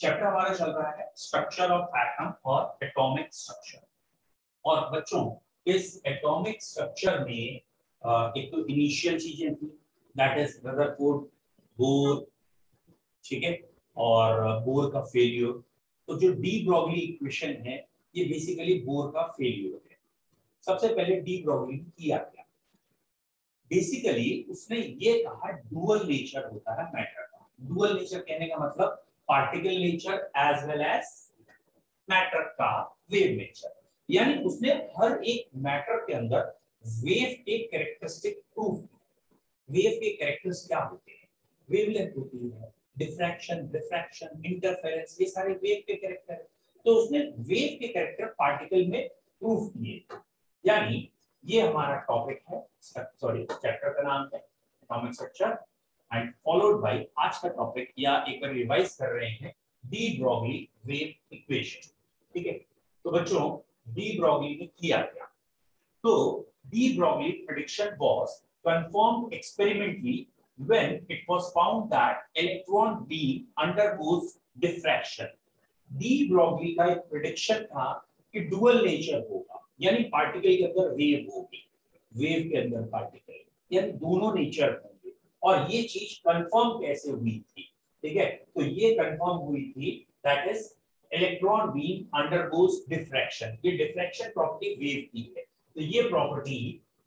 Chapter हमारा चल रहा है स्ट्रक्चर ऑफ़ एटम और एटॉमिक स्ट्रक्चर और बच्चों, इस एटॉमिक स्ट्रक्चर में एक तो इनिशियल चीज़ें थी दैट इज़ रदरफोर्ड बोर ठीक है? और बोर का फेलियर तो जो डी ब्रॉगली इक्वेशन है, ये बेसिकली बोर का फेलियर है. सबसे पहले डी ब्रॉगली किया गया बेसिकली उसने ये कहा डुअल नेचर होता है मैटर का. डुअल नेचर कहने का मतलब particle nature as well as matter का वेव नेचर यानी उसने हर एक मैटर के अंदर वेव के कैरेक्टरिस्टिक प्रूफ वेव के कैरेक्टर्स क्या होते हैं? वेवलेंथ होती है डिफ्रैक्शन रिफ्रैक्शन इंटरफेरेंस ये सारे वेव के कैरेक्टर है। तो उसने वेव के कैरेक्टर पार्टिकल में प्रूफ किए। यानी ये हमारा टॉपिक है सॉरी चैप्टर का नाम है atomic structure and followed by आज का टॉपिक या एक बार रिवाइज कर रहे हैं डी ब्रॉगली वेव इक्वेशन ठीक है? तो बच्चों डी ब्रॉगली ने किया क्या? तो de Broglie prediction was confirmed experimentally when it was found that electron beam undergoes diffraction. De Broglie का एक प्रेडिक्शन था कि डुअल नेचर होगा, यानी पार्टिकल के अंदर वेव होगी वेव के अंदर पार्टिकल यानी दोनों नेचर होंगे। और ये चीज़ कंफर्म कैसे हुई थी? ठीक है? तो ये कंफर्म हुई थी that is electron beam undergoes diffraction ये डिफ्रैक्शन प्रॉपर्टी वेव की है। तो ये प्रॉपर्टी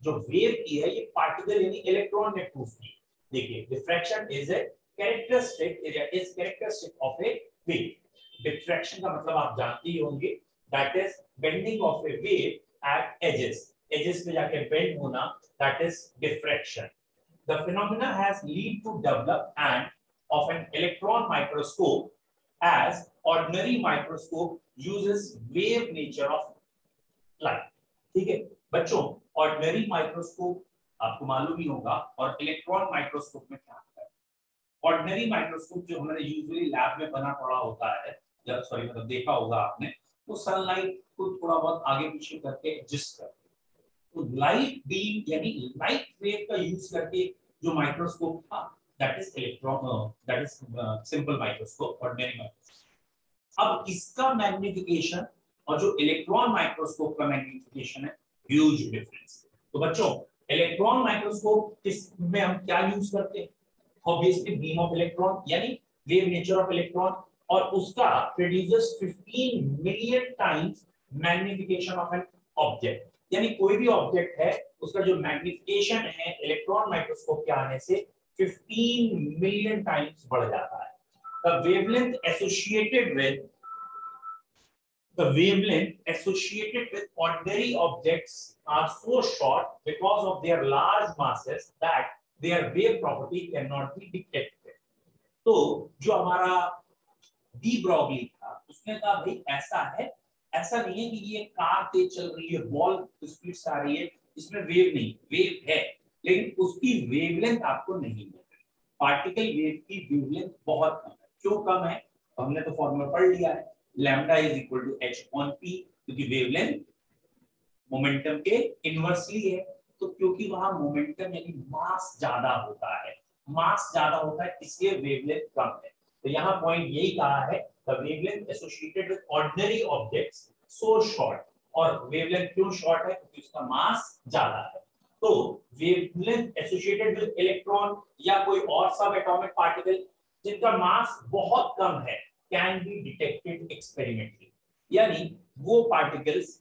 जो वेव की है, ये पार्टिकल यानी इलेक्ट्रॉन ने प्रूफ की देखिए diffraction is a characteristic is characteristic of a wave diffraction का मतलब आप जानते ही होंगे that is bending of a wave at edges edges पे जाके बेंड होना that is diffraction the phenomena has lead to develop and of an electron microscope as ordinary microscope uses wave nature of light. ठीक है? बच्चों ordinary microscope आपको मालूम ही होगा, और इलेक्ट्रॉन माइक्रोस्कोप में क्या होता है? ऑर्डिनरी माइक्रोस्कोप जो हमारे यूजुअली लैब में बना पड़ा होता है जब सॉरी मतलब देखा होगा आपने वो सनलाइट को थोड़ा बहुत आगे पीछे करके एडजस्ट करते तो लाइट बीम यानी लाइट वेव का यूज़ करके जो माइक्रोस्कोप था that is electron that is simple microscope ordinary microscope अब इसका मैग्निफिकेशन और जो इलेक्ट्रॉन माइक्रोस्कोप का मैग्निफिकेशन है ह्यूज डिफरेंस तो बच्चों इलेक्ट्रॉन माइक्रोस्कोप किसमें हम क्या यूज़ करते हैं? ऑब्वियसली बीम ऑफ़ इलेक्ट्रॉन यानी वेव नेचर ऑफ़ इलेक्ट्रॉन और उसका producers 15 million times magnification of an object यानी कोई भी ऑब्जेक्ट है, उसका जो मैग्निफिकेशन है इलेक्ट्रॉन माइक्रोस्कोप के आने से 15 मिलियन टाइम्स बढ़ जाता है। The wavelength associated with the wavelength associated with ordinary objects are so short because of their large masses that their wave property can not be detected तो जो हमारा डी ब्रॉगली था, उसने कहा, भाई, ऐसा है ऐसा नहीं है कि ये कार तेज चल रही है बॉल स्पीड से आ रही है, इसमें वेव नहीं वेव है, लेकिन उसकी वेवलेंथ आपको नहीं मिल रही। पार्टिकल वेव की वेवलेंथ बहुत कम है। क्यों कम है? हमने तो फॉर्मूला पढ़ लिया है। Lambda is equal to h on p क्योंकि वेवलेंथ मोमेंटम के इनवर्सली है तो क्योंकि वहाँ मोमेंटम यानी मास ज़्यादा होता है मास ज़्यादा होता है, इसलिए वेवलेंथ कम है। तो यहाँ पॉइंट यही कहा है wavelength associated with ordinary objects so short और वेवलेंथ क्यों शॉर्ट है? क्योंकि उसका मास ज़्यादा है। तो वेवलेंथ एसोसिएटेड विद इलेक्ट्रॉन या कोई और सब एटॉमिक पार्टिकल जिनका मास बहुत कम है कैन बी डिटेक्टेड एक्सपेरिमेंटली यानी वो पार्टिकल्स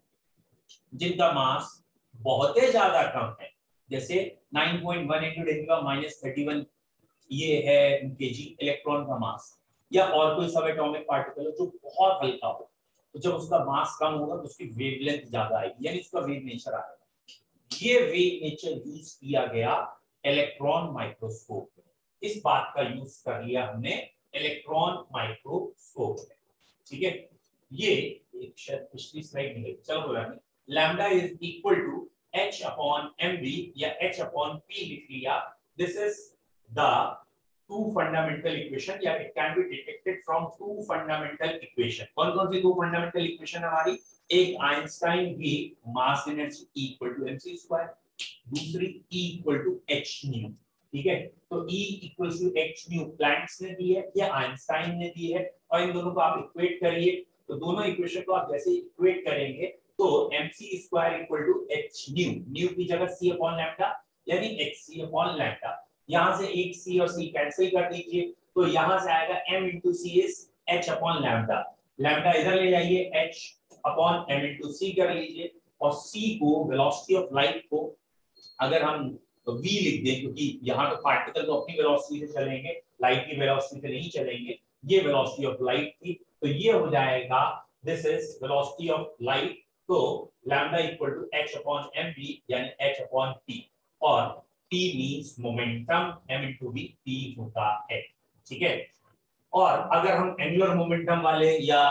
जिनका मास बहुत ज़्यादा कम है, जैसे 9.1 पॉइंट वन इंटू टेन का माइनस थर्टी वन ये है केजी इलेक्ट्रॉन का मास या और कोई सब एटॉमिक पार्टिकल हो जो बहुत हल्का हो। तो जब उसका मास कम होगा तो उसकी वेवलेंथ ज़्यादा आएगी, यानी उसका वेव नेचर आएगा। ये वेव नेचर यूज़ किया गया इलेक्ट्रॉन माइक्रोस्कोप इस बात का यूज़ कर लिया हमने इलेक्ट्रॉन माइक्रोस्कोप ठीक है? ये एक शायद पिछली स्लाइड में चलो बोला lambda is equal to h upon mv या h अपॉन p लिख लिया। This is the two fundamental equation या it can be detected from two fundamental equation कौन कौन सी दो फंडामेंटल इक्वेशन हमारी? एक आइंस्टाइन की mass energy equal to mc square दूसरी E equal to h nu ठीक है? तो E equals to h nu Planck's ने दी है, या आइंस्टाइन ने दी है? और इन दोनों को आप इक्वेट करिए तो दोनों इक्वेशन को आप जैसे इक्वेट करेंगे तो mc square equal to h nu nu की जगह c अपॉन लैम्डा यानी hc अपॉन लैम्डा यहाँ से एक c और c कैंसिल कर दीजिए तो यहाँ से आएगा m into c is h upon lambda lambda इधर ले जाइए, h upon m into c कर लीजिए, और c को वेलोसिटी ऑफ़ लाइट को, अगर हम तो लिख दें, क्योंकि यहाँ तो पार्टिकल तो अपनी वेलोसिटी से चलेंगे लाइट की वेलोसिटी से नहीं चलेंगे, ये वेलोसिटी ऑफ़ लाइट थी तो ये हो जाएगा this is velocity of light तो lambda equal to h upon mv यानी एच अपॉन t, और t means momentum m into v t होता है, ठीक है? और अगर हम एंगुलर मोमेंटम वाले या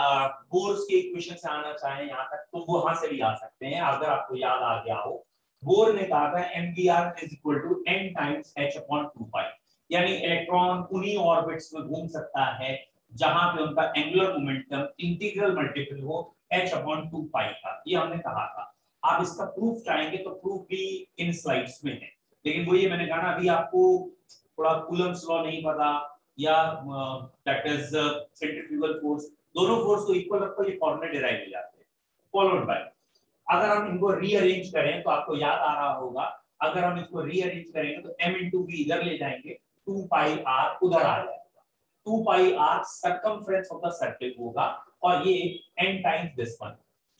बोर्स के इक्वेशन से आना चाहें यहाँ तक तो वो वहाँ से भी आ सकते हैं, अगर आपको याद आ गया हो। बोर ने कहा था m b r is equal to n times h upon two pi यानी इलेक्ट्रॉन उन्हीं ऑर्बिट्स में घूम सकता है, जहाँ पे उनका एंगुलर मोमेंटम इंटीग्रल मल्टीपल हो एच अपॉन टू पाई का। ये हमने कहा था। आप इसका प्रूफ चाहेंगे तो प्रूफ भी इन स्लाइड्स में है। लेकिन वो ये मैंने कहा ना, अभी आपको थोड़ा कूलम्स लॉ नहीं पता या दैट इज़ सेंट्रीफ्यूगल फोर्स दोनों फोर्स को इक्वल रखो ये फॉर्मूले डिराइव हो जाते हैं। फॉलोड बाय अगर हम इनको रीअरेंज करें तो आपको याद आ रहा होगा, अगर हम इसको रीअरेंज करेंगे तो m इंटू वी इधर ले जाएँगे 2 पाई r उधर आ जाएगा। 2 pi r circumference of the circle होगा, और ये n टाइम्स दिस वन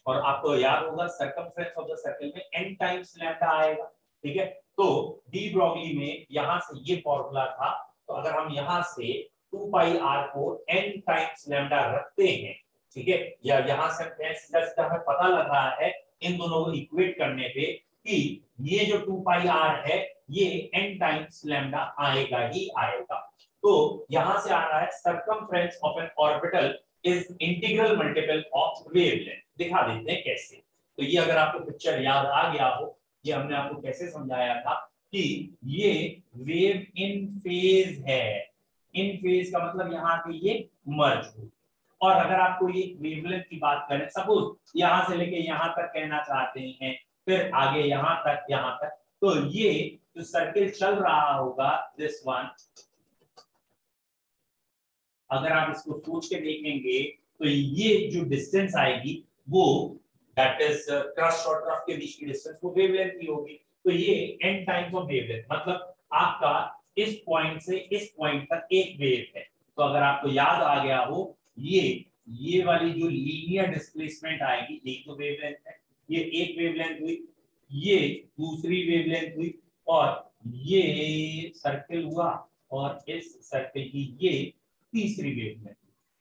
और आपको याद होगा सर्कमफ्रेंस ऑफ़ द सर्कल में n टाइम्स लैम्डा आएगा। ठीक है? तो डी ब्रॉगली में यहाँ से ये फॉर्मूला था तो अगर हम यहाँ से टू पाई आर को एन टाइम्स लैम्डा रखते हैं, ठीक है? या यहाँ से सीधा सीधा हमें पता लग रहा है इन दोनों को इक्वेट करने पे कि ये जो टू पाई आर है, ये एन टाइम्स लैम्डा आएगा ही आएगा। तो यहाँ से आ रहा है circumference of an orbital is integral multiple of wavelength दिखा देते हैं कैसे। तो ये अगर आपको पिक्चर याद आ गया हो ये हमने आपको कैसे समझाया था कि ये वेव इन फ़ेज़ है। इन फ़ेज़ का मतलब यहाँ पे ये मर्ज हो और अगर आपको ये वेवलेंथ की बात करें सपोज़ यहाँ से लेके यहाँ तक कहना चाहते हैं, फिर आगे यहाँ तक यहाँ तक तो ये जो सर्किल चल रहा होगा दिस वन अगर आप इसको सोच के देखेंगे तो ये जो डिस्टेंस आएगी, वो दैट इज़ क्रस्ट और ट्रफ के बीच की डिस्टेंस वो वेवलेंथ की होगी। तो ये एन टाइम्स ऑफ़ वेवलेंथ मतलब आपका इस पॉइंट से इस पॉइंट तक एक वेव है। तो अगर आपको याद आ गया हो, ये ये वाली जो लीनियर डिस्प्लेसमेंट आएगी एक तो वेवलेंथ है। ये एक वेवलेंथ हुई, ये दूसरी वेवलेंथ हुई, और ये सर्कल हुआ, और इस सर्कल की ये तीसरी वेवलेंथ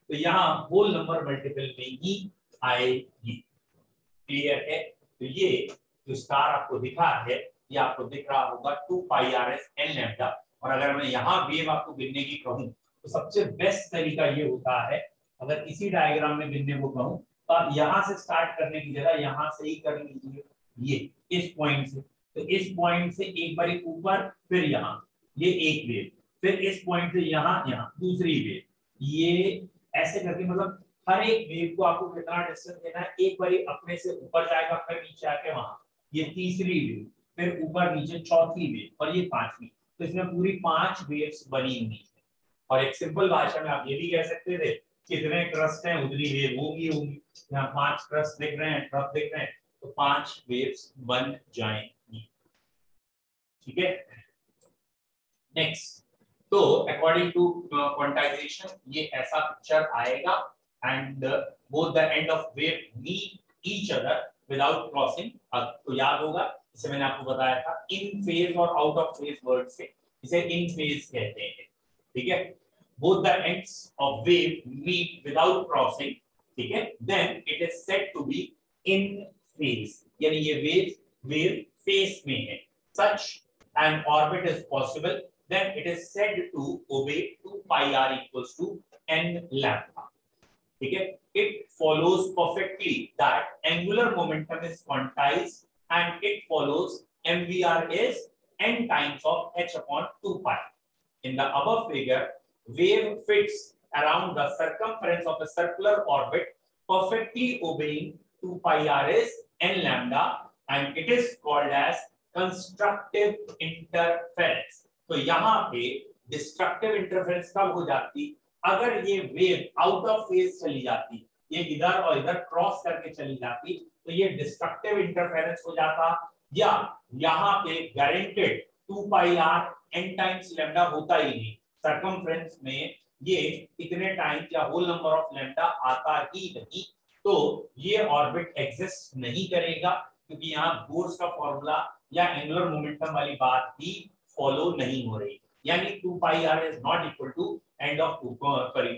तो यहाँ होल नंबर मल्टीपल में ही आएगी। क्लियर है तो ये जो स्टार आपको दिखा है, ये आपको दिख रहा होगा two pi r is n lambda और अगर मैं यहाँ वेव आपको गिनने की कहूँ तो सबसे बेस्ट तरीका ये होता है, अगर इसी डायग्राम में गिनने को कहूँ तो आप यहाँ से स्टार्ट करने की जगह यहाँ से ही कर लीजिए, ये इस पॉइंट से। तो इस पॉइंट से एक बार ऊपर, फिर यहाँ, ये एक वेव फिर इस पॉइंट से यहाँ यहाँ, दूसरी वेव ये ऐसे करके मतलब हर एक वेव को आपको कितना डिस्टेंस देना है? एक बार अपने से ऊपर जाएगा, फिर नीचे आके वहाँ। ये तीसरी वेव, फिर ऊपर नीचे चौथी वेव, और ये पांचवी। तो इसमें पूरी पाँच वेव्स बनी हुई है। और एक सिंपल भाषा में आप ये भी कह सकते थे कितने क्रस्ट हैं, उतनी वेव होगी होगी। यहाँ पाँच क्रस्ट दिख रहे हैं ट्रफ दिख रहे हैं। तो पाँच वेव्स बन जाएँगी। ठीक है? नेक्स्ट तो अकॉर्डिंग टू क्वांटाइजेशन ये ऐसा पिक्चर आएगा। and both the end of wave meet each other without crossing तो याद होगा इसे मैंने आपको बताया था इन फेज और आउट ऑफ फेज वर्ड से इसे इन फेज कहते हैं ठीक है both the ends of wave meet without crossing ठीक है then it is said to be in phase यानी ये wave wave phase में है such an orbit is possible then it is said to obey 2 pi r equals to n lambda ठीक है it follows perfectly that angular momentum is quantized and it follows mvr is n times of h upon 2 pi in the above figure wave fits around the circumference of a circular orbit perfectly obeying 2 pi r is n lambda and it is called as constructive interference तो यहाँ पे destructive interference कब हो जाती अगर ये wave out of phase चली जाती, ये इधर और इधर क्रॉस करके चली जाती तो ये डिस्ट्रक्टिव इंटरफेरेंस हो जाता। या यहाँ पे guaranteed two pi r n times lambda होता ही नहीं। सरकमफ्रेंस में ये इतने टाइम या होल नंबर ऑफ़ लेमडा आता ही नहीं। तो ये ऑर्बिट एग्जिस्ट नहीं करेगा, क्योंकि यहाँ बोर्स का फॉर्मूला या एंगुलर मोमेंटम वाली बात भी फॉलो नहीं हो रही। यानी two pi r is not equal to and of two sorry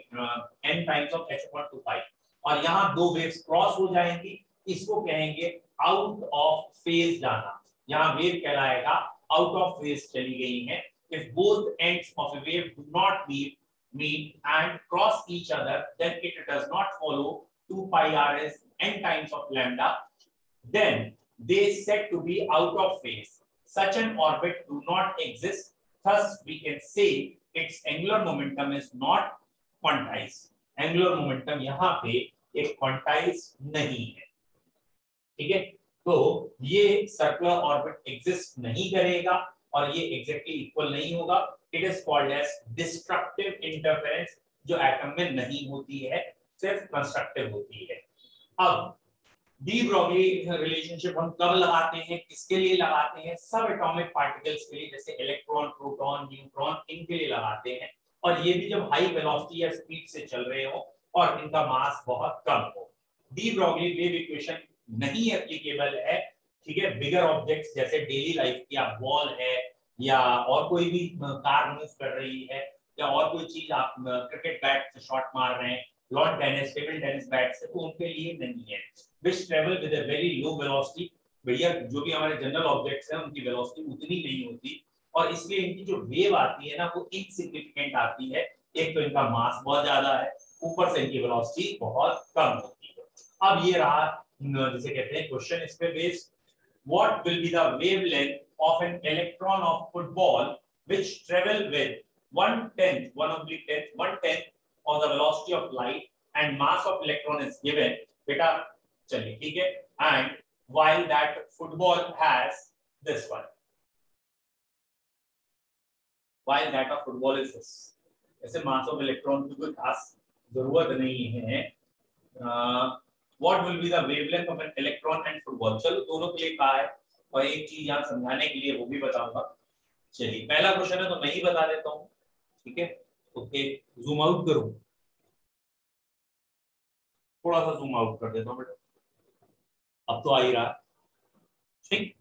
n times of h upon two pi और यहाँ दो वेव्स क्रॉस हो जाएँगी, इसको कहेंगे आउट ऑफ़ फ़ेज़ जाना। यहाँ वेव कहलाएगा आउट ऑफ़ फ़ेज़ चली गई है। If both ends of a wave do not meet meet and cross each other then it does not follow two pi r is n times of lambda then they set to be out of phase such an orbit do not exist. Thus, we can say its angular momentum is not quantized. Angular momentum यहाँ पे एक quantize नहीं है। ठीक है? तो ये circular orbit exist नहीं करेगा और ये एग्जैक्टली इक्वल नहीं होगा। It is called as destructive interference जो एटम में नहीं होती है, सिर्फ़ कंस्ट्रक्टिव होती है। अब डी ब्रोगली रिलेशनशिप हम कब लगाते हैं, किसके लिए लगाते हैं, सब एटॉमिक पार्टिकल्स के लिए, जैसे इलेक्ट्रॉन प्रोटॉन न्यूट्रॉन इनके लिए लगाते हैं। और ये भी जब हाई वेलोसिटी या स्पीड से चल रहे हो, और इनका मास बहुत कम हो। डी ब्रोगली वेव इक्वेशन नहीं एप्लीकेबल है, ठीक है? बिगर ऑब्जेक्ट्स जैसे डेली लाइफ की आप बॉल है, या और कोई भी कार मूव कर रही है, या और कोई चीज़ आप क्रिकेट बैट से शॉट मार रहे हैं lord Dennis table tennis bat bats उनके लिए नहीं है। Which travel with a very low velocity भैया, जो भी हमारे जनरल ऑब्जेक्ट्स हैं, उनकी वेलोसिटी उतनी नहीं होती। और इसलिए इनकी जो वेव आती है ना, वो इनसिग्निफिकेंट आती है। एक तो इनका मास बहुत ज़्यादा है, ऊपर से इनकी वेलोसिटी बहुत कम होती है। अब ये रहा जिसे कहते हैं क्वेश्चन इस पे based what will be the wavelength of an electron of football which travel with 1/10 1/10 1/10 और the velocity of light and mass of electron is given बेटा, चलिए, ठीक है? And while that football has this one while that of football is this ऐसे mass of electron की कोई खास ज़रूरत नहीं है। What will be the wavelength of an electron and football चलो, दोनों के लिए कहा है और एक चीज़ यहाँ समझाने के लिए वो भी बताऊँगा। चलिए, पहला क्वेश्चन है तो मैं ही बता देता हूँ, ठीक है? ओके जूम आउट करूँ। थोड़ा सा जूम आउट कर देता हूँ बेटा अब तो आ ही रहा। ठीक?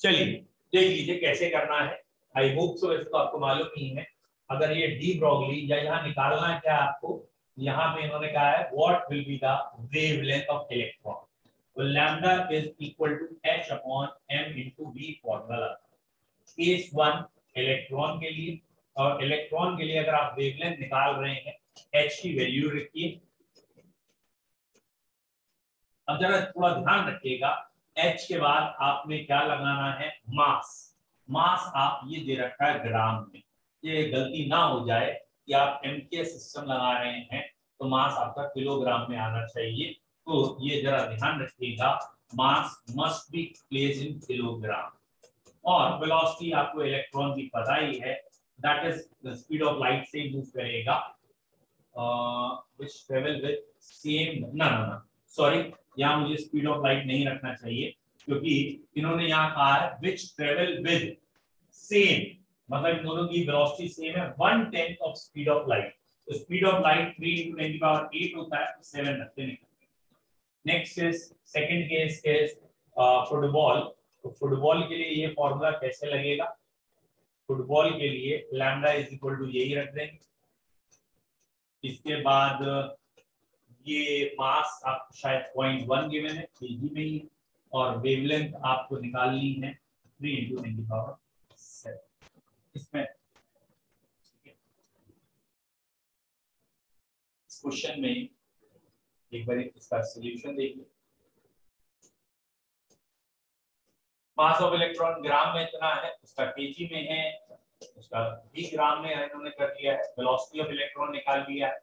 चलिए, देख लीजिए कैसे करना है। आई होप सो तो आपको मालूम नहीं है। अगर ये डी ब्रॉगली या यहाँ निकालना है क्या आपको? यहाँ पे इन्होंने कहा है what will be the wavelength of electron तो lambda is equal to h upon m into v formula case one electron के लिए। और इलेक्ट्रॉन के लिए अगर आप वेवलेंथ निकाल रहे हैं एच की वैल्यू रखिए। अब जरा थोड़ा ध्यान रखिएगा एच के बाद आपने क्या लगाना है? मास मास आप ये दे रखा है ग्राम में। ये गलती ना हो जाए कि आप एम सिस्टम लगा रहे हैं तो मास आपका किलोग्राम में आना चाहिए। तो ये जरा ध्यान रखिएगा mass must be place in kilogram और वेलोसिटी आपको इलेक्ट्रॉन की पता ही है that is the speed of light से मूव करेगा व्हिच ट्रेवल विद सेम ना ना ना सॉरी यहाँ मुझे स्पीड ऑफ़ लाइट नहीं रखना चाहिए, क्योंकि इन्होंने यहाँ कहा है व्हिच ट्रेवल विद सेम मतलब इन दोनों की वेलोसिटी सेम है one tenth of speed of light तो speed of light three into ten power eight होता है तो सेवन रखते हैं। Next is second case is football तो फुटबॉल के लिए ये फॉर्मूला कैसे लगेगा? फुटबॉल के लिए लैम्डा इज़ इक्वल टू यही रख देंगे। इसके बाद, ये मास आपको शायद पॉइंट वन गिवन है केजी में ही, और वेवलेंथ आपको निकालनी है three into ten power seven इसमें इस क्वेश्चन में एक बार इसका सोल्यूशन देखिए। मास ऑफ़ इलेक्ट्रॉन ग्राम में इतना है, उसका केजी में है, उसका भी ग्राम में इन्होंने कर दिया है वेलोसिटी ऑफ़ इलेक्ट्रॉन निकाल लिया है,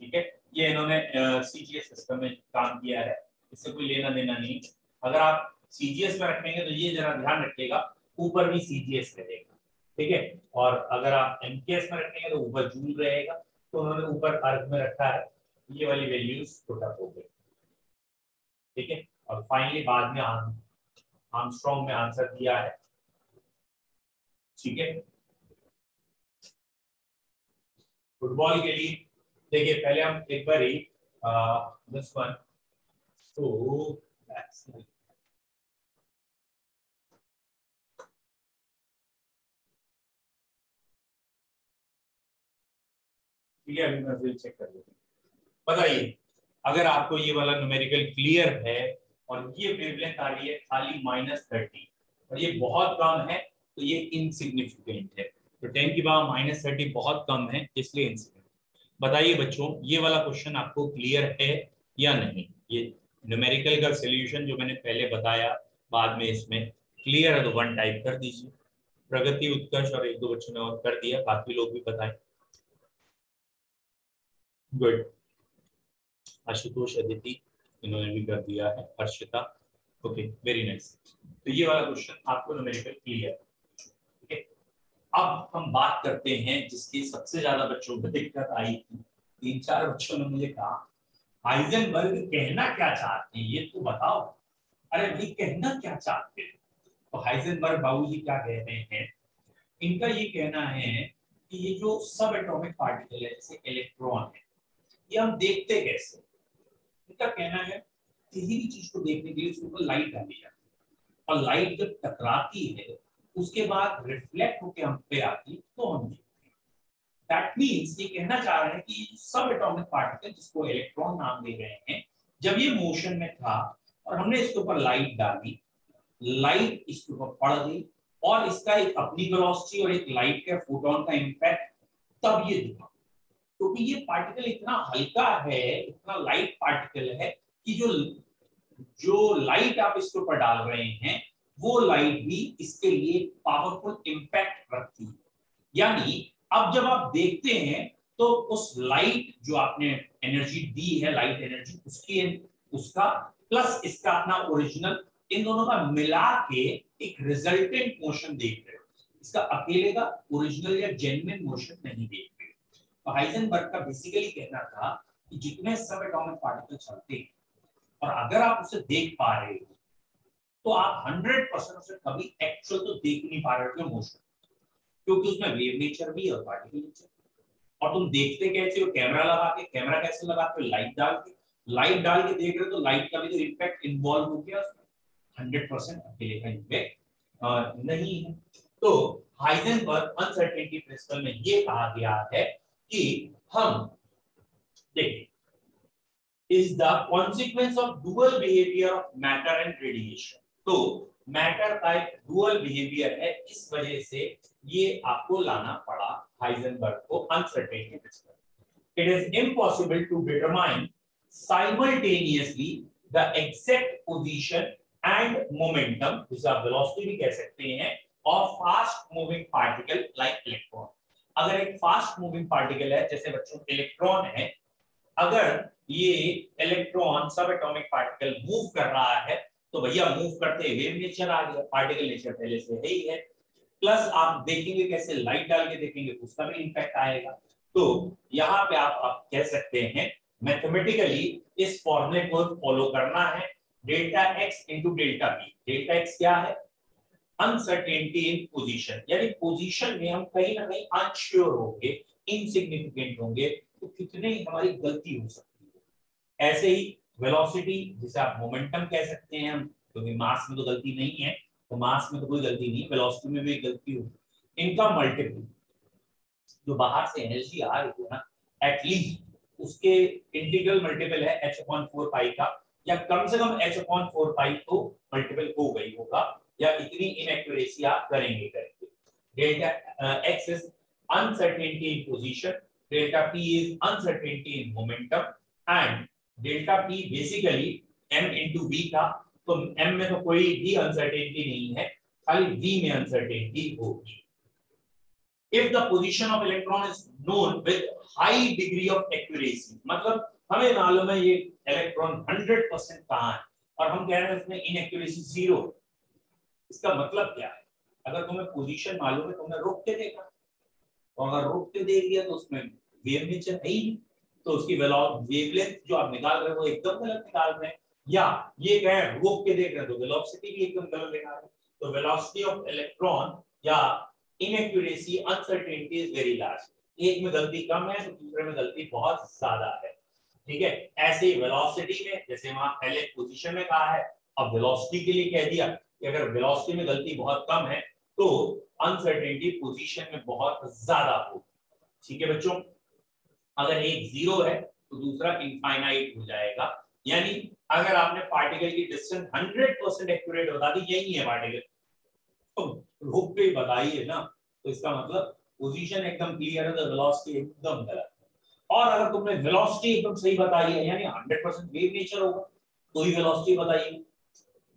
ठीक है? ये इन्होंने सीजीएस सिस्टम में काम किया है, इससे कोई लेना देना नहीं। अगर आप सीजीएस में रखेंगे तो ये जरा ध्यान रखिएगा, ऊपर भी सीजीएस रहेगा, ठीक है? और अगर आप एमकेएस में रखेंगे तो ऊपर जूल रहेगा तो उन्होंने ऊपर अर्थ में रखा है, ये वाली वैल्यूज़ पुट हो गई, ठीक है? और फाइनली बाद में आर्मस्ट्रॉन्ग में आंसर दिया है। ठीक है? फुटबॉल के लिए, देखिए, पहले हम एक बार ही दिस वन तो अभी मैं चेक कर बताइए, अगर आपको ये वाला न्यूमेरिकल क्लियर है और ये वेवलेंथ आ रही है खाली माइनस थर्टी और ये बहुत कम है तो ये इनसिग्निफिकेंट है. तो टेन की पावर माइनस थर्टी बहुत कम है, इसलिए इनसिग्निफिकेंट बताइए बच्चों, ये वाला क्वेश्चन आपको क्लियर है या नहीं? ये न्यूमेरिकल का सोल्यूशन जो मैंने पहले बताया, बाद में इसमें क्लियर है तो वन टाइप कर दीजिए. प्रगति, उत्कर्ष और एक दो बच्चों ने और कर दिया, बाकी लोग भी बताएँ. गुड आशुतोष, अदिति इन्होंने भी कर दिया है, हर्षिता। ओके वेरी नाइस तो ये वाला क्वेश्चन आपको न्यूमेरिकल क्लियर ठीक अब हम बात करते हैं जिसकी सबसे ज़्यादा बच्चों को दिक्कत आई थी। तीन चार बच्चों ने मुझे कहा, हाइजेनबर्ग कहना क्या चाहते हैं, ये तो बताओ। अरे भाई, कहना क्या चाहते हैं? तो हाइजेनबर्ग बाबू जी क्या कहते हैं? इनका ये कहना है कि ये जो सब एटॉमिक पार्टिकल है, जैसे इलेक्ट्रॉन है, ये हम देखते कैसे? इनका कहना है, किसी भी चीज़ को देखने के लिए उसके ऊपर लाइट डाली जाती है। और लाइट जब टकराती है, उसके बाद रिफ्लेक्ट होकर हम पे आती तो हम देखते हैं। दैट मींस ये कहना चाह रहे हैं कि सब एटॉमिक पार्टिकल जिसको इलेक्ट्रॉन नाम दे रहे हैं, जब ये मोशन में था और हमने इसके ऊपर लाइट डाली लाइट इसके ऊपर पड़ गई और इसका एक अपनी वेलोसिटी और एक लाइट के फोटोन का इंपैक्ट तब ये दिखा। क्योंकि ये पार्टिकल इतना हल्का है, इतना लाइट पार्टिकल है कि जो जो लाइट आप इसके ऊपर डाल रहे हैं, वो लाइट भी इसके लिए पावरफुल इंपैक्ट रखती है। यानी अब जब आप देखते हैं तो उस लाइट जो आपने एनर्जी दी है लाइट एनर्जी उसकी, उसका प्लस इसका अपना ओरिजिनल इन दोनों का मिला के एक रिजल्टेंट मोशन देख रहे हो। इसका अकेले का ओरिजिनल या जेन्युइन मोशन नहीं देख रहे। तो हाइजेनबर्ग का बेसिकली कहना था कि जितने सब एटॉमिक पार्टिकल चलते और अगर आप उसे देख पा रहे हो तो आप 100 परसेंट उसे कभी एक्चुअल तो देख नहीं पा रहे हो मोशन क्योंकि उसमें वेव नेचर भी और पार्टिकल नेचर और तुम देखते कैसे हो? कैमरा लगा के कैमरा कैसे लगाते हो? लाइट डाल के। लाइट डाल के देख रहे हो तो लाइट का भी तो इम्पैक्ट इन्वॉल्व हो गया हंड्रेड परसेंट अकेले का इम्पैक्ट नहीं है। तो हाइजेनबर्ग अनसर्टेनिटी प्रिंसिपल में ये कहा गया है कि हम, देख is the consequence of dual behaviour of matter and radiation तो मैटर का एक डुअल बिहेवियर है, इस वजह से ये आपको लाना पड़ा हाइजनबर्ग को uncertain it is impossible to determine simultaneously the exact position and momentum जिसे आप वेलोसिटी भी कह सकते हैं of fast moving particle like electron अगर एक फास्ट मूविंग पार्टिकल है जैसे बच्चों इलेक्ट्रॉन है अगर ये इलेक्ट्रॉन सब एटॉमिक पार्टिकल मूव कर रहा है तो भैया मूव करते वेव नेचर आ गया। पार्टिकल नेचर पहले से है ही है। प्लस आप देखेंगे कैसे लाइट डाल के देखेंगे उसका भी इंपैक्ट आएगा। तो यहाँ पे आप, आप कह सकते हैं मैथमेटिकली इस फॉर्मूले को फॉलो करना है। Delta x into delta b delta x क्या है? अनसर्टेनिटी इन पोजीशन यानी पोजीशन में हम कहीं ना कहीं अनश्योर होंगे इनसिग्निफिकेंट होंगे तो कितने हमारी गलती हो सकती है। ऐसे ही वेलोसिटी जिसे आप मोमेंटम कह सकते हैं हम, क्योंकि मास में तो गलती नहीं है तो मास में तो कोई गलती नहीं वेलोसिटी में भी गलती हो इनका मल्टीपल जो बाहर से एनर्जी आ रही है ना एटलीस्ट उसके इंटीग्रल मल्टीपल है एच अपॉन फोर पाई का, या कम से कम एच अपॉन फोर पाई तो मल्टीपल हो गई होगा। या इतनी इनएक्यूरेसी आप करेंगे करेंगे। Delta x is uncertainty in position delta p is uncertainty in momentum and delta p basically m into v था तो एम में तो कोई भी अनसर्टेनिटी नहीं है खाली वी में अनसर्टेनिटी होगी। If the position of electron is known with high degree of accuracy, मतलब हमें मालूम है ये इलेक्ट्रॉन 100% कहाँ है और हम कह रहे हैं इसमें इनएक्यूरेसी ज़ीरो है। इसका मतलब क्या है? अगर तुम्हें पोजीशन मालूम है, तुमने रोक के देखा। तो अगर रोक के देख लिया तो उसमें वेव नेचर है ही तो उसकी वेवलेंथ जो आप निकाल रहे हो एकदम गलत निकाल रहे हैं। या ये कहें रोक के देख रहे हो तो वेलोसिटी भी एकदम गलत निकाल रहे तो वेलोसिटी ऑफ़ इलेक्ट्रॉन या inaccuracy uncertainty is very large एक में गलती कम है तो दूसरे में गलती बहुत ज़्यादा है। ठीक है? ऐसे वेलोसिटी में, जैसे वहाँ पहले पोजीशन में कहा है, अब वेलोसिटी के लिए कह दिया। कि अगर वेलोसिटी में गलती बहुत कम है तो अनसर्टेनिटी पोजीशन में बहुत ज़्यादा होगी। ठीक है बच्चों? अगर एक ज़ीरो है तो दूसरा इनफाइनाइट हो जाएगा। यानी अगर आपने पार्टिकल की डिस्टेंस 100 परसेंट एक्यूरेट बता दी, यही है पार्टिकल तो रुक के बताइए ना तो इसका मतलब पोजीशन एकदम क्लियर है तो वेलोसिटी एकदम गलत और अगर तुमने वेलोसिटी एकदम सही बताई है, यानी 100 परसेंट वेव नेचर होगा तो ही वेलोसिटी बताइए।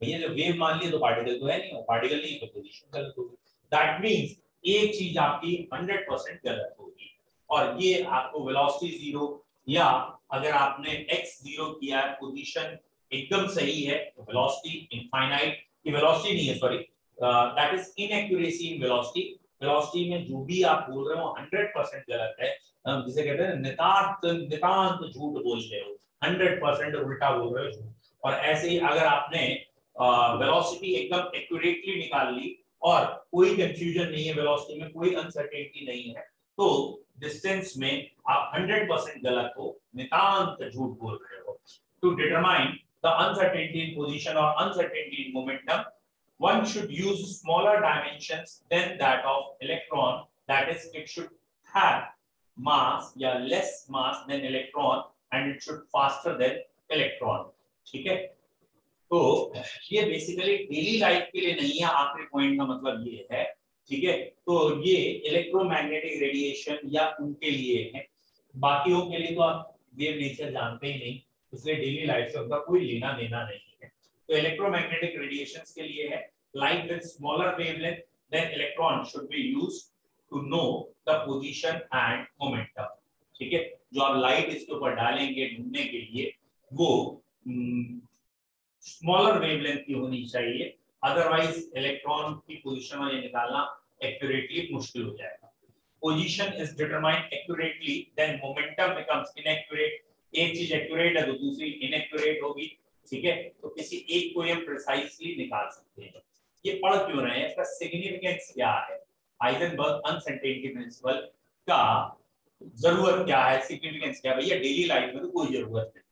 भैया, जब वेव मान लिए तो पार्टिकल तो है नहीं पार्टिकल नहीं तो पोजीशन गलत होगी दैट मींस एक चीज़ आपकी 100 परसेंट गलत होगी और ये आपको वेलोसिटी ज़ीरो या अगर आपने x ज़ीरो किया है पोजीशन एकदम सही है तो वेलोसिटी इनफाइनाइट की वेलोसिटी नहीं है sorry that is inaccuracy in velocity velocity में जो भी आप बोल रहे हो 100% गलत है। जिसे कहते हैं नितांत नितांत झूठ बोल रहे हो 100% उल्टा बोल रहे हो और ऐसे ही अगर आपने वेलोसिटी एकदम एक्यूरेटली निकाल ली और कोई कंफ्यूजन नहीं है वेलोसिटी में, कोई अनसर्टेनिटी नहीं है। तो डिस्टेंस में आप 100 परसेंट गलत हो, नितांत झूठ बोल रहे हो। To determine the uncertainty in position और uncertainty in momentum one should use smaller dimensions than that of electron that is it should have mass या less mass than electron and it should faster than electron ठीक है? तो ये basically daily life के लिए नहीं है, आखिरी पॉइंट का मतलब ये है, ठीक है? तो ये इलेक्ट्रोमैग्नेटिक रेडिएशन या उनके लिए है। बाकियों के लिए तो आप वेव नेचर जानते ही नहीं, इसलिए डेली लाइफ से उनका कोई लेना देना नहीं है। तो इलेक्ट्रोमैग्नेटिक रेडिएशन के लिए है light with smaller wavelength than electron should be used to know the position and momentum ठीक है? जो आप लाइट इसके ऊपर डालेंगे, ढूँढने के लिए, वो स्मॉलर वेवलेंथ की होनी चाहिए अदरवाइज़ इलेक्ट्रॉन की पोजीशन ये निकालना एक्यूरेटली मुश्किल हो जाएगा। Position is determined accurately then momentum becomes inaccurate एक चीज़ एक्यूरेट है तो दूसरी इनएक्यूरेट होगी, ठीक है? तो किसी एक को हम प्रिसाइजली निकाल सकते हैं। ये पढ़ क्यों रहे हैं? इसका सिग्निफिकेंस क्या है? हाइजेनबर्ग अनसर्टेनिटी प्रिंसिपल का ज़रूरत क्या है? सिग्निफिकेंस क्या है? भैया डेली लाइफ में तो कोई ज़रूरत नहीं,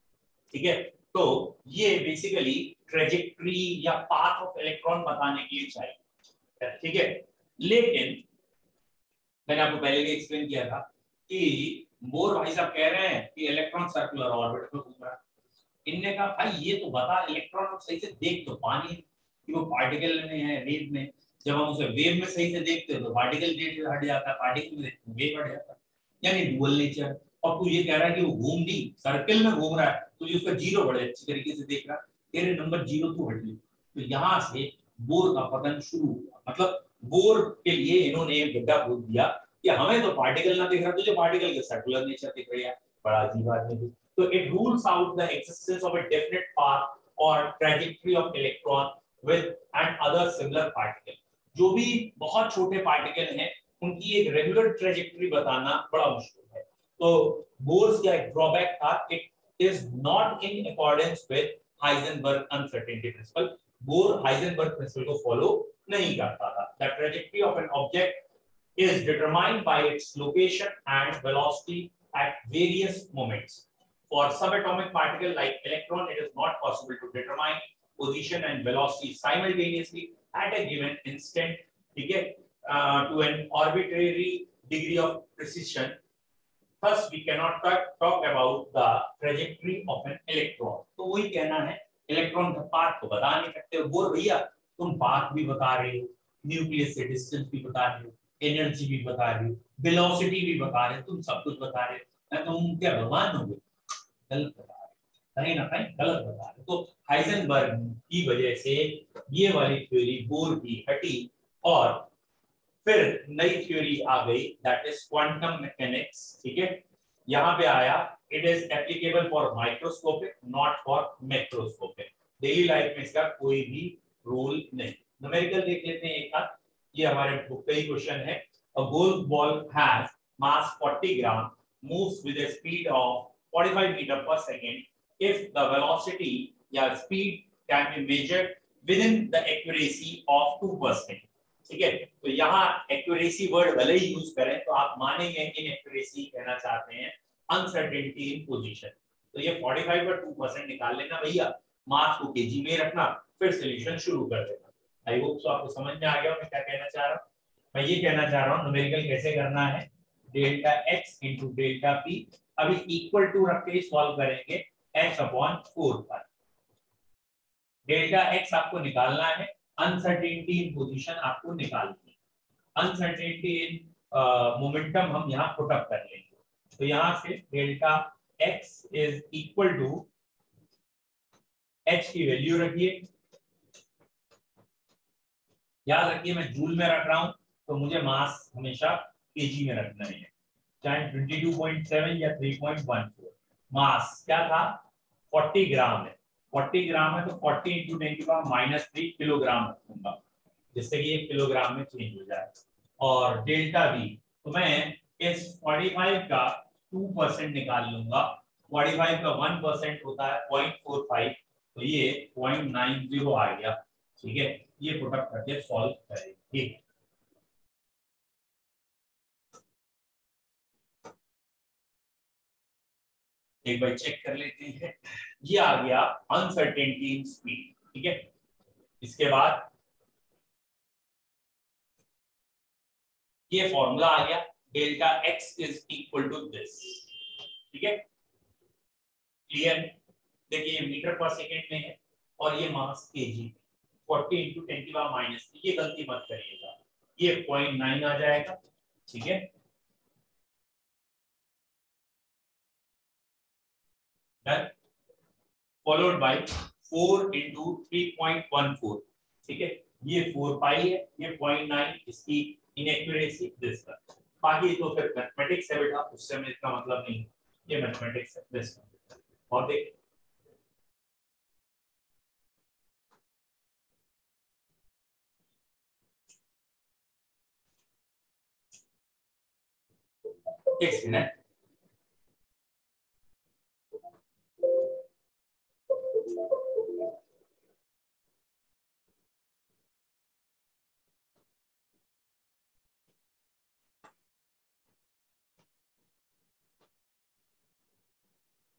ठीक है? तो ये बेसिकली ट्रेजेक्ट्री या पाथ ऑफ़ इलेक्ट्रॉन बताने के लिए चाहिए। ठीक है? लेकिन मैंने आपको पहले भी एक्सप्लेन किया था कि मोर भाई साहब कह रहे हैं कि इलेक्ट्रॉन सर्कुलर ऑर्बिट में घूम रहा है। इनने कहा, भाई, ये तो बता इलेक्ट्रॉन सही से देख तो पानी कि वो पार्टिकल में है वेव में जब हम उसे वेव में सही से देखते हो तो पार्टिकल से हट जाता है पार्टिकल में वेव हट जाता है। यानी डुअल नेचर और तू ये कह रहा है कि वो घूम नहीं सर्किल में घूम रहा है तो ये उसका ज़ीरो बड़े अच्छी तरीके से देख रहा है। तेरे नंबर ज़ीरो तू हट गई तो यहाँ से बोर का पतन शुरू हुआ। मतलब बोर के लिए इन्होंने गड्ढा खोद दिया कि हमें तो पार्टिकल ना दिख रहा, तुझे पार्टिकल के सर्कुलर नेचर दिख रही है। बड़ा अजीब आदमी तो it rules out the existence of a definite path और trajectory of electron with and other similar particle जो भी बहुत छोटे पार्टिकल हैं, उनकी एक रेगुलर ट्रैजेक्टरी बताना बड़ा मुश्किल है तो बोर्स का एक ड्रॉबैक था it is not in accordance with Heisenberg uncertainty principle Bohr Heisenberg principle को फॉलो नहीं करता था the trajectory of an object is determined by its location and velocity at various moments for subatomic particle like electron it is not possible to determine position and velocity simultaneously at a given instant ठीक है uh, to an arbitrary degree of precision thus we cannot talk about the trajectory of an electron. तो वही कहना है electron का path तो बता नहीं सकते बोर भैया, तुम पाथ भी बता रहे हो न्यूक्लियस से डिस्टेंस भी बता रहे हो एनर्जी भी बता रहे हो वेलोसिटी भी बता रहे हो, तुम सब कुछ बता रहे हो। तुम क्या भगवान हो गलत बता रहे कहीं ना कहीं गलत बता रहे तो हाइजेनबर्ग की वजह से ये वाली थ्योरी बोर की हटी और फिर नई थ्योरी आ गई दैट इज़ क्वांटम मैकेनिक्स ठीक है? यहाँ पे आया it is applicable for microscopic not for macroscopic daily life में इसका कोई भी रोल नहीं। न्यूमेरिकल देख लेते हैं एक बार। ये हमारे बुक का ही क्वेश्चन है। A golf ball has mass 40 gram moves with a speed of 45 meter per second. If the velocity, या speed can be measured within the accuracy of 2% ठीक है? तो यहाँ एक्यूरेसी वर्ड भले ही यूज़ करें तो आप मानेंगे इन एक्यूरेसी कहना चाहते हैं अनसर्टेनिटी इन पोजीशन तो ये 45 पर 2 परसेंट निकाल लेना भैया मास को केजी में रखना, फिर सोल्यूशन शुरू कर देना। आई होप सो आपको समझ में आ गया मैं क्या कहना चाह रहा हूँ। मैं ये कहना चाह रहा हूँ न्यूमेरिकल कैसे करना है? Delta x into delta p अभी इक्वल टू रख के सॉल्व करेंगे एच अपॉन फोर पर। डेल्टा एक्स आपको निकालना है अनसर्टेनिटी इन पोजीशन आपको निकालनी है। अनसर्टेनिटी इन मोमेंटम हम यहाँ पुट अप कर लेंगे। तो यहाँ से delta x is equal to h की वैल्यू रखिए। याद रखिए मैं जूल में रख रहा हूँ तो मुझे मास हमेशा केजी में रखना है। चाहे 22.7 या 3.14 मास क्या था? 40 ग्राम है। 40 ग्राम है तो 40 इंटू टेन की पावर माइनस थ्री किलोग्राम रखूँगा, जिससे कि एक किलोग्राम में चेंज हो जाए। और डेल्टा भी तो मैं इस 45 का 2 परसेंट निकाल लूँगा। 45 का 1 परसेंट होता है 0.45 तो ये 0.90 आ गया। ठीक है? ये प्रोडक्ट करके सॉल्व करेंगे। एक बार चेक कर लेते हैं। ये आ गया अनसर्टेनिटी इन स्पीड ठीक है? इसके बाद ये फॉर्मूला आ गया delta x is equal to this ठीक है? क्लियर देखिए, ये मीटर पर सेकेंड में है और ये mass KG forty into ten की माइनस ये गलती मत करिएगा। ये पॉइंट नाइन आ जाएगा, ठीक है? Done followed by four into three point one four ठीक है? ये फोर पाई है, ये पॉइंट नाइन इसकी इनएक्यूरेसी दिस का। बाकी तो फिर मैथमेटिक्स है बेटा, उससे में इसका मतलब नहीं ये मैथमेटिक्स है दिस और देख। एक मिनट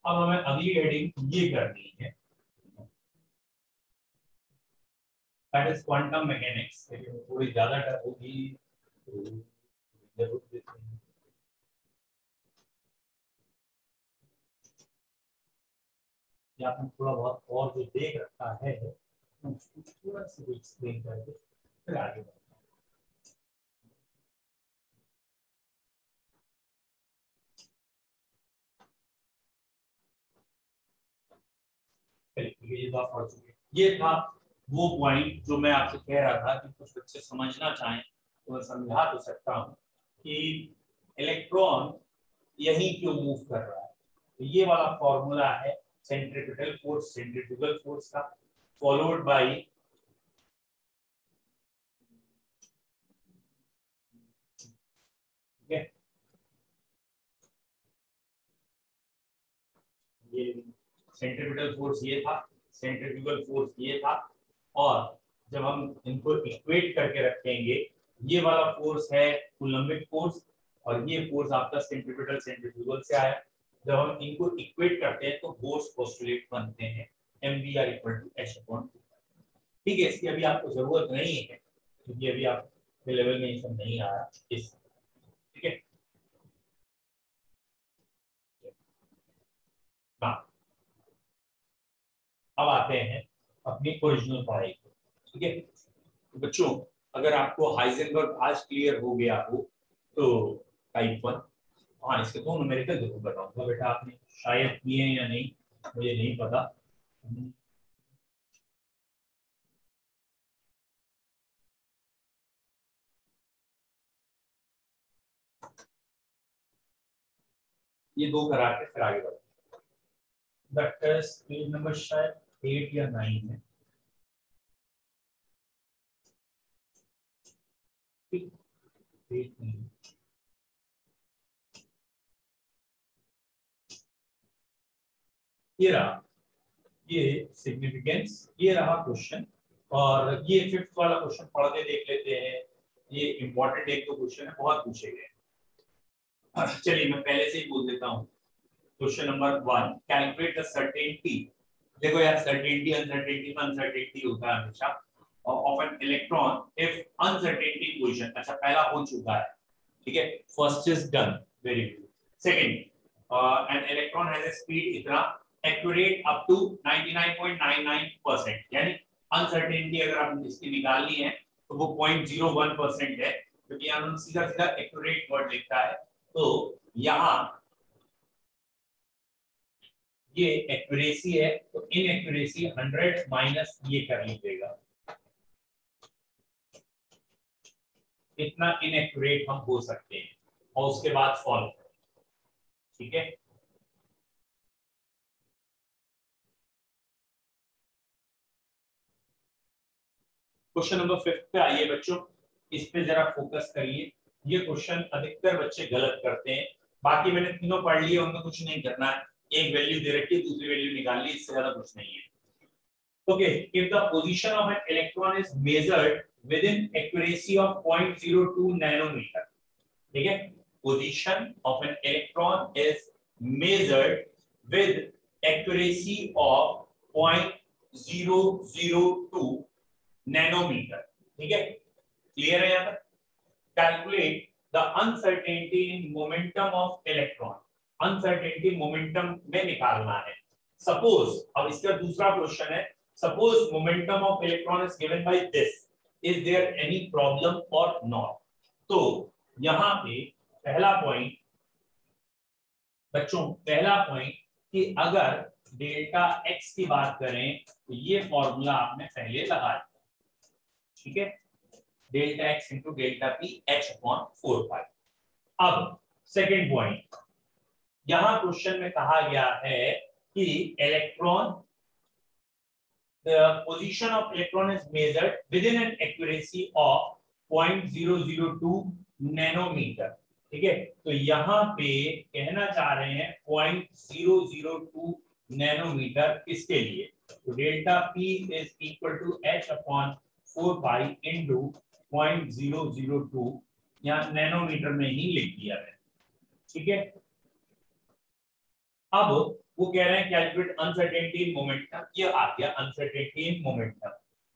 अब हमें अगली एडिंग ये करनी है। दैट इज़ क्वांटम मैकेनिक्स थोड़ी ज़्यादा होगी तो ज़रूर देते या आपने थोड़ा बहुत और जो देख रखा है उसको थोड़ा सा एक्सप्लेन करके फिर आगे बढ़ ये था वो पॉइंट जो मैं आपसे कह रहा था कि कुछ बच्चे समझना चाहें तो मैं समझा तो सकता हूँ कि इलेक्ट्रॉन यही क्यों मूव कर रहा है। तो ये वाला फॉर्मूला है सेंट्रीपिटल फोर्स सेंट्रीफ्यूगल फोर्स का फॉलोड बाय ये सेंट्रीपिटल फोर्स ये था सेंट्रीफ्यूगल फोर्स ये था, और जब हम इनको इक्वेट करके रखेंगे, ये वाला फोर्स है कूलम्बिक फोर्स और ये फोर्स आपका सेंट्रीपिटल सेंट्रीफ्यूगल से आया। जब हम इनको इक्वेट करते हैं तो फोर्स पोस्टुलेट बनते हैं m b r equal to h upon ठीक है, इसकी अभी आपको ज़रूरत नहीं है, क्योंकि अभी आप लेवल में ये सब नहीं आ रहा, इस ठीक है? हाँ। अब आते हैं अपनी ओरिजिनल पढ़ाई को। ठीक है? तो बच्चों, अगर आपको हाइजेनबर्ग आज क्लियर हो गया हो तो टाइप वन हाँ इसके दो न्यूमेरिकल ज़रूर बताऊँगा बेटा, आपने शायद किए या नहीं, मुझे नहीं पता। ये दो करा के फिर आगे बढ़ते पेज नंबर शायद एट या नाइन है। ये रहा ये सिग्निफिकेंस ये रहा क्वेश्चन और ये फिफ्थ वाला क्वेश्चन पढ़ के देख लेते हैं। ये इंपॉर्टेंट एक तो क्वेश्चन है, बहुत पूछे गए चलिए मैं पहले से ही बोल देता हूँ। Question number one calculate the certainty देखो यार सर्टेनिटी अनसर्टेनिटी अनसर्टेनिटी होता है हमेशा। Of an electron if uncertainty position अच्छा पहला हो चुका है। ठीक है? First is done very good second an electron has speed इतना एक्यूरेट अप टू 99.99% यानी अनसर्टेनिटी अगर आप इसकी निकालनी है तो वो 0.01 परसेंट है, क्योंकि यहाँ सीधा सीधा एक्यूरेट वर्ड लिखता है। तो यहाँ ये एक्यूरेसी है तो इन एक्यूरेसी 100 माइनस ये कर लीजिएगा। इतना इनएक्यूरेट हम हो सकते हैं। और उसके बाद सॉल्व ठीक है? क्वेश्चन नंबर फिफ्थ पे आइए बच्चों। इस पे जरा फोकस करिए। ये क्वेश्चन अधिकतर बच्चे गलत करते हैं। बाकी मैंने तीनों पढ़ लिए उनमें कुछ नहीं करना है। एक वैल्यू दे रखी है, दूसरी वैल्यू निकाल ली, इससे ज़्यादा कुछ नहीं है। Okay if the position of an electron is measured with in accuracy of 0.02 nanometer ठीक है? Position of an electron is measured with accuracy of 0.002 nanometer ठीक है? क्लियर है यहाँ तक calculate the uncertainty in momentum of electron uncertainty momentum में निकालना है। सपोज़ अब इसका दूसरा क्वेश्चन है। Suppose momentum of electron is given by this is there any problem और नॉट तो यहाँ पे पहला पॉइंट बच्चों, पहला पॉइंट कि अगर डेल्टा एक्स की बात करें तो ये फॉर्मूला आपने पहले लगा दिया। ठीक है? Delta x into delta p h upon four five अब सेकेंड पॉइंट यहाँ क्वेश्चन में कहा गया है कि electron the position of electron is measured within an accuracy of 0.002 nanometer ठीक है? तो यहाँ पे कहना चाह रहे हैं 0.002 नैनोमीटर किसके लिए? तो delta p is equal to h upon four pi into point zero zero two यहाँ नैनोमीटर में ही लिख दिया है। ठीक है? अब वो कह रहे हैं कैलकुलेट अनसर्टेनिटी मोमेंटम ये आ गया अनसर्टेनिटी मोमेंटम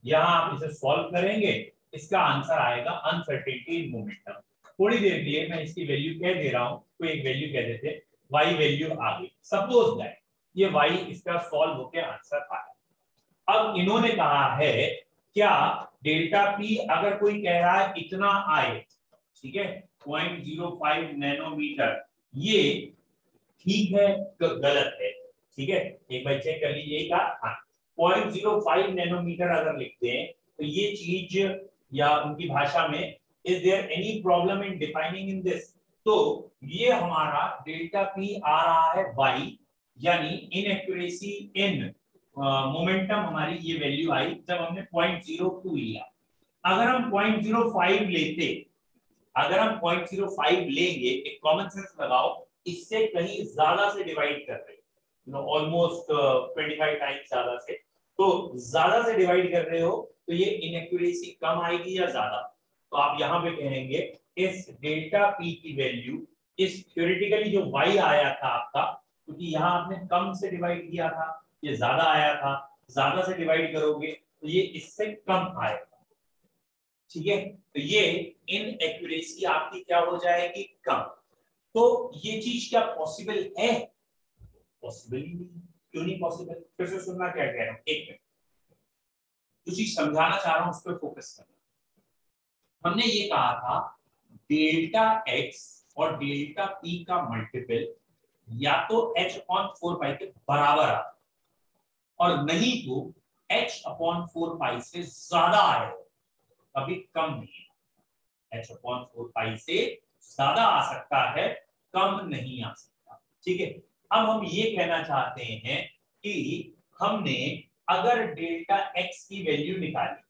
यहाँ आप इसे सॉल्व करेंगे, इसका आंसर आएगा अनसर्टेनिटी मोमेंटम थोड़ी देर के लिए मैं इसकी वैल्यू कह दे रहा हूँ, कोई एक वैल्यू कह देते वाई वैल्यू आ गई। सपोज़ दैट ये वाई इसका सॉल्व होकर आंसर आया। अब इन्होंने कहा है क्या डेल्टा पी अगर कोई कह रहा है इतना आए, ठीक है, पॉइंट ज़ीरो फाइव नैनोमीटर, ये ठीक है तो गलत है? ठीक है, एक बार चेक कर लीजिए हाँ। पॉइंट ज़ीरो फाइव नैनोमीटर अगर लिखते हैं तो ये चीज़ या उनकी भाषा में is there any problem in defining in this तो ये हमारा डेल्टा पी आ रहा है वाई यानी इनएक्यूरेसी इन मोमेंटम हमारी ये वैल्यू आई जब हमने पॉइंट ज़ीरो टू लिया। अगर हम पॉइंट ज़ीरो फाइव लेते, अगर हम पॉइंट ज़ीरो फाइव लेंगे, एक कॉमन सेंस लगाओ, इससे कहीं ज़्यादा से डिवाइड कर रहे हो। ऑलमोस्ट ट्वेंटी फाइव टाइम्स ज़्यादा से। तो ज़्यादा से डिवाइड कर रहे हो तो ये इनएक्यूरेसी कम आएगी या ज़्यादा? तो आप यहाँ पे कहेंगे, इस डेल्टा पी की वैल्यू इस थ्योरेटिकली जो y आया था आपका, क्योंकि तो यहाँ आपने कम से डिवाइड किया था ये ज़्यादा आया था, ज़्यादा से डिवाइड करोगे तो ये इससे कम आएगा ठीक है? तो ये इन एक्यूरेसी आपकी क्या हो जाएगी? कम। तो ये चीज़ क्या पॉसिबल है? पॉसिबल ही नहीं। क्यों नहीं पॉसिबल फिर से सुनना क्या कह रहा हूँ। एक मिनट जो चीज़ समझाना चाह रहा हूँ, उस पर फोकस करना। हमने ये कहा था डेल्टा एक्स और डेल्टा पी का मल्टीपल या तो एच ऑन फोर पाई के बराबर आता और नहीं तो एच अपॉन फोर पाई से ज़्यादा आए कभी कम नहीं एच अपॉन फोर पाई से ज़्यादा आ सकता है, कम नहीं आ सकता। ठीक है? अब हम ये कहना चाहते हैं कि हमने अगर डेल्टा एक्स की वैल्यू निकाली,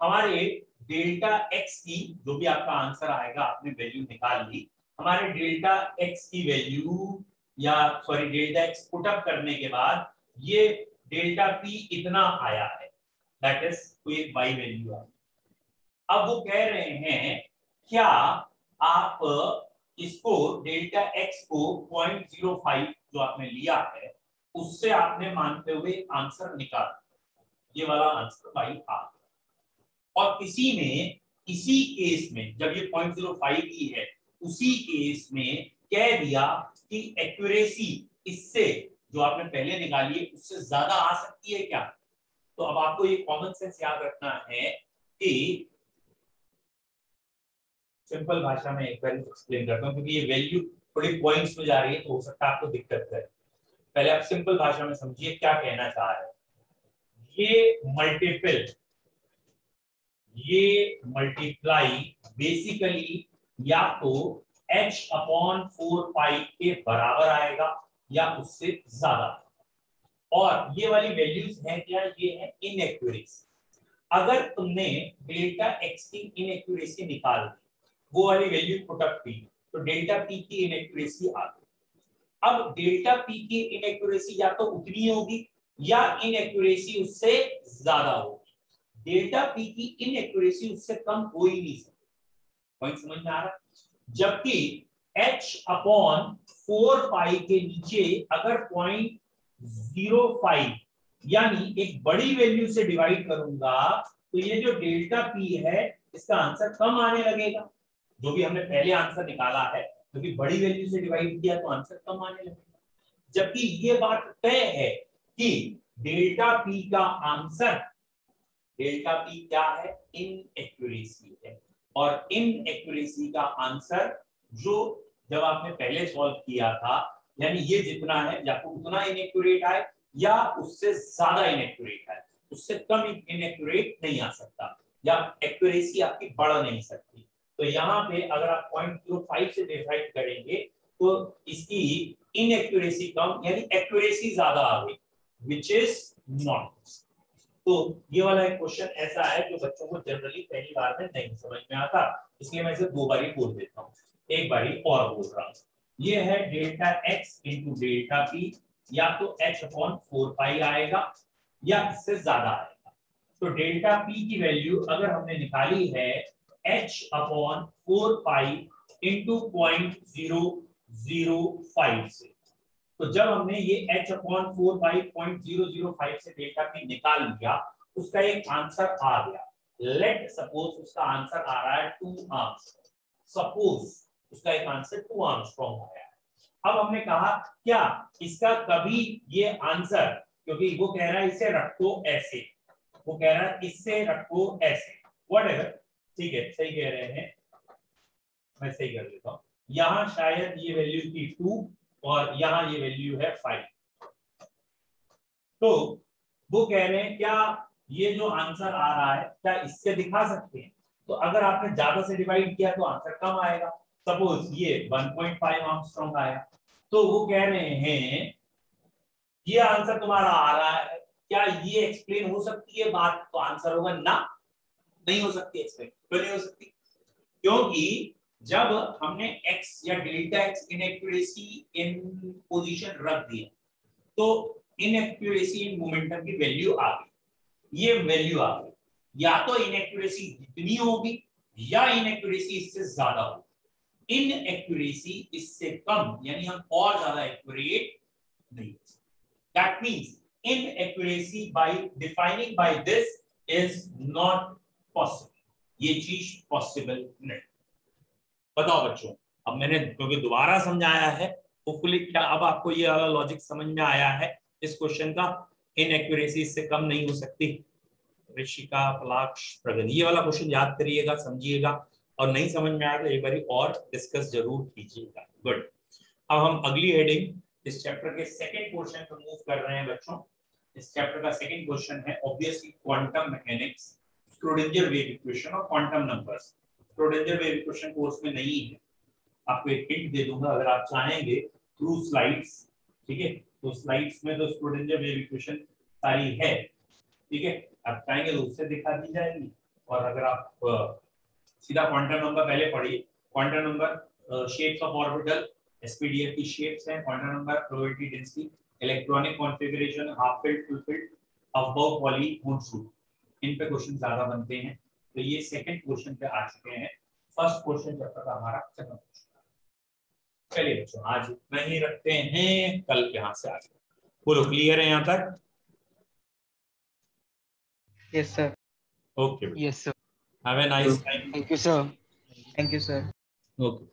हमारे डेल्टा एक्स की जो भी आपका आंसर आएगा, आपने वैल्यू निकाल ली, हमारे डेल्टा एक्स की वैल्यू या sorry delta x put up करने के बाद ये डेल्टा पी इतना आया है। दैट इज़ कोई वाई वैल्यू आ अब वो कह रहे हैं, क्या आप, इसको डेल्टा एक्स को 0.05 जो आपने लिया है, उससे आपने मानते हुए आंसर निकाल ये वाला आंसर बाई आ और किसी में, इसी केस में, जब ये 0.05 ही है, उसी केस में कह दिया कि एक्यूरेसी इससे जो आपने पहले निकाली है, उससे ज़्यादा आ सकती है क्या? तो अब आपको ये कॉमन सेंस याद रखना है कि सिंपल भाषा में एक बार एक्सप्लेन करता हूँ, क्योंकि ये वैल्यू थोड़ी पॉइंट्स में जा रही है तो हो सकता है आपको दिक्कत करे। पहले आप सिंपल भाषा में समझिए क्या कहना चाह रहे हैं। ये मल्टीपल ये मल्टीप्लाई बेसिकली या तो h अपॉन फोर पाई के बराबर आएगा या उससे ज़्यादा। और ये वाली वैल्यूज़ है क्या? ये है इनएक्यूरेसी अगर तुमने डेल्टा एक्स की इनएक्यूरेसी निकाल दी, वो वाली वैल्यू पुटअप की तो डेल्टा पी की इनएक्यूरेसी आ गई। अब डेल्टा पी की इनएक्यूरेसी या तो उतनी होगी या इनएक्यूरेसी उससे ज़्यादा होगी। डेल्टा पी की इनएक्यूरेसी उससे कम हो ही नहीं सकती। पॉइंट समझ में आ रहा जबकि h अपॉन फोर पाई के नीचे अगर पॉइंट ज़ीरो फाइव यानी एक बड़ी वैल्यू से डिवाइड करूँगा तो ये जो डेल्टा पी है, इसका आंसर कम आने लगेगा। जो भी हमने पहले आंसर निकाला है क्योंकि तो बड़ी वैल्यू से डिवाइड किया तो आंसर कम आने लगेगा। जबकि ये बात तय है कि डेल्टा पी का आंसर डेल्टा पी क्या है? इन है। और इन एक्यूरेसी का आंसर जो जब आपने पहले सॉल्व किया था, यानी ये जितना है, या उतना इनएक्यूरेट आए, या उससे ज़्यादा इनएक्यूरेट आए। उससे कम इनएक्यूरेट नहीं आ सकता, या एक्यूरेसी आपकी बढ़ नहीं सकती। तो यहाँ पे अगर आप पॉइंट ज़ीरो फाइव से डिवाइड करेंगे तो इसकी इनएक्यूरेसी कम, यानी एक्यूरेसी ज़्यादा आ गई विच इज़ नॉट तो ये वाला एक क्वेश्चन ऐसा है जो बच्चों को जनरली पहली बार में नहीं समझ में आता। इसलिए मैं इसे दो बार ही बोल देता हूँ। एक बार और बोल रहा हूँ। ये है delta x into delta p या तो एच अपॉन फोर पाई आएगा, या इससे ज़्यादा आएगा। तो डेल्टा पी की वैल्यू अगर हमने निकाली है h upon four pi into point zero zero five से। तो जब हमने ये h upon four pi point zero zero five से डेटा पी निकाल लिया, उसका एक आंसर आ गया। लेट सपोज़ उसका आंसर आ रहा है टू आर्म्स सपोज़ उसका एक आंसर टू आर्मस्ट्रॉन्ग आया अब हमने कहा, क्या इसका कभी ये आंसर क्योंकि वो कह रहा है इसे रखो ऐसे। वो कह रहा है इससे रखो ऐसे। वट ठीक है, सही कह रहे हैं। मैं सही कर देता हूँ। यहाँ शायद ये वैल्यू थी टू और यहाँ ये वैल्यू है फाइव तो वो कह रहे हैं, क्या ये जो आंसर आ रहा है, क्या इससे दिखा सकते हैं? तो अगर आपने ज़्यादा से डिवाइड किया तो आंसर कम आएगा। सपोज़ ये 1.5 आर्मस्ट्रॉन्ग आया। तो वो कह रहे हैं, ये आंसर तुम्हारा आ रहा है। क्या ये एक्सप्लेन हो सकती है बात? तो आंसर होगा ना। नहीं हो सकती एक्सप्लेन क्यों नहीं हो सकती? क्योंकि जब हमने x या delta x inaccuracy in position रख दिया तो इनएक्यूरेसी इन मोमेंटम की वैल्यू आ गई। ये वैल्यू आ गई। या तो इनएक्यूरेसी जितनी होगी, या इनएक्यूरेसी इससे ज़्यादा होगी। इनएक्यूरेसी इससे कम, यानी हम और ज़्यादा एक्यूरेट नहीं that means inaccuracy by defining by this is not possible ये चीज़ पॉसिबल नहीं। बताओ बच्चों, अब मैंने क्योंकि दोबारा समझाया है होपफुली क्या अब आपको ये वाला लॉजिक समझ में आया है, इस क्वेश्चन का इनएक्यूरेसी इससे कम नहीं हो सकती। ऋषिका, पलाक्ष, प्रगति, ये वाला क्वेश्चन याद करिएगा, समझिएगा, और नहीं समझ में आया तो एक बार और डिस्कस ज़रूर कीजिएगा। गुड अब हम अगली हेडिंग इस चैप्टर के सेकेंड क्वेश्चन पर मूव कर रहे हैं बच्चों। इस चैप्टर का सेकेंड क्वेश्चन है obviously quantum mechanics Schrodinger wave equation और quantum numbers Schrodinger wave equation course में नहीं है। आपको एक हिंट दे दूँगा, अगर आप चाहेंगे थ्रू स्लाइड्स ठीक है? तो स्लाइड्स में तो प्रोडेंजर वेव इक्वेशन सारी है, ठीक है? आप चाहेंगे तो उससे दिखा दी जाएगी। और अगर आप सीधा क्वांटम नंबर पहले पढ़िए। Quantum number shapes of orbital SPDF की शेप्स हैं। Quantum number probability density electronic configuration half filled full filled Aufbau Pauli suit इन पे क्वेश्चन ज़्यादा बनते हैं। तो ये सेकंड क्वेश्चन पे आ चुके हैं। फ़र्स्ट क्वेश्चन चैप्टर का हमारा खत्म हो चुका चलिए बच्चों आज इतना ही रखते हैं। कल यहाँ से आगे बोलो क्लियर है यहाँ तक? Yes sir okay yes sir have a nice time thank you sir thank you sir okay